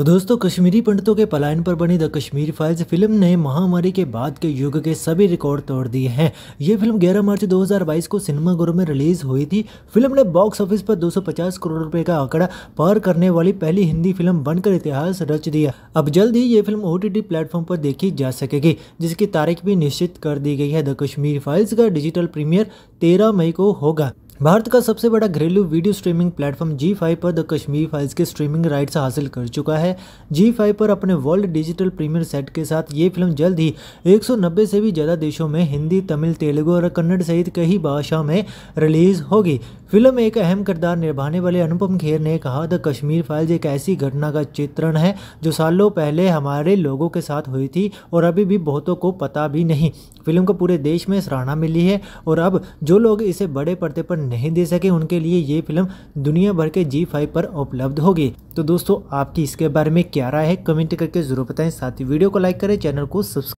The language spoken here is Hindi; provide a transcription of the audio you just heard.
तो दोस्तों, कश्मीरी पंडितों के पलायन पर बनी द कश्मीर फाइल्स फ़िल्म ने महामारी के बाद के युग के सभी रिकॉर्ड तोड़ दिए हैं। ये फ़िल्म 11 मार्च 2022 को सिनेमाघरों में रिलीज़ हुई थी। फ़िल्म ने बॉक्स ऑफ़िस पर 250 करोड़ रुपए का आंकड़ा पार करने वाली पहली हिंदी फ़िल्म बनकर इतिहास रच दिया। अब जल्द ही ये फ़िल्म ओटीटी प्लेटफॉर्म पर देखी जा सकेगी, जिसकी तारीख भी निश्चित कर दी गई है। द कश्मीर फाइल्स का डिजिटल प्रीमियर तेरह मई को होगा। भारत का सबसे बड़ा घरेलू video streaming platform Zee five पर द कश्मीर फाइल्स के स्ट्रीमिंग राइट्स हासिल कर चुका है। जी फाइव पर अपने वर्ल्ड डिजिटल प्रीमियर सेट के साथ ये फ़िल्म जल्द ही 190 से भी ज़्यादा देशों में हिंदी, तमिल, तेलुगु और कन्नड़ सहित कई भाषा में रिलीज़ होगी। फ़िल्म एक अहम किरदार निभाने वाले अनुपम खेर ने कहा, द कश्मीर फाइल्स एक ऐसी घटना का चित्रण है जो सालों पहले हमारे लोगों के साथ हुई थी और अभी भी बहुतों को पता भी नहीं। फ़िल्म को पूरे देश में सराहना मिली है और अब जो लोग इसे बड़े पर्दे पर नहीं दे सके, उनके लिए ये फ़िल्म दुनिया भर के जी फाइव पर उपलब्ध होगी। तो दोस्तों, आपकी इसके बारे में क्या राय है? कमेंट करके ज़रूर बताएँ। साथ ही वीडियो को लाइक करें, चैनल को सब्सक्राइब